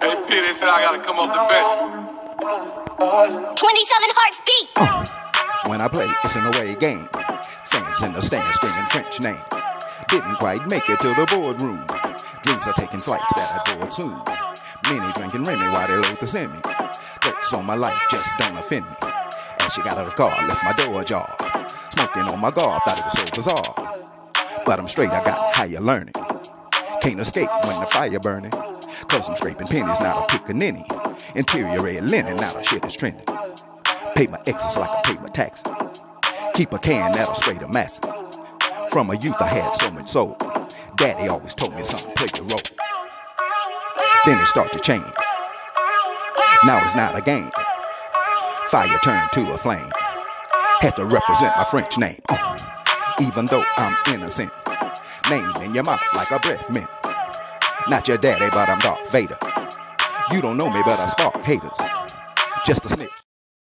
Hey, P, they said I gotta come off the bench. 27 hearts beat. When I play, it's an away game. Fans in the stands screaming French name. Didn't quite make it to the boardroom. Dreams are taking flights that I board soon. Many drinking Remy while they load the semi. Threats on my life just don't offend me. As she got out of the car, left my door ajar. Smoking on my guard, thought it was so bizarre. But I'm straight, I got higher learning. Can't escape when the fire burning. Cause I'm scraping pennies, not a pickaninny. Interior red linen, not a shit is trending. Pay my exes like I pay my taxes. Keep a can that'll spray the masses. From a youth I had so much soul. Daddy always told me son, play your role. Then it started to change. Now it's not a game. Fire turned to a flame. Had to represent my French name. Even though I'm innocent. Name in your mouth like a breath mint. Not your daddy, but I'm Darth Vader. You don't know me, but I spark haters. Just a snitch.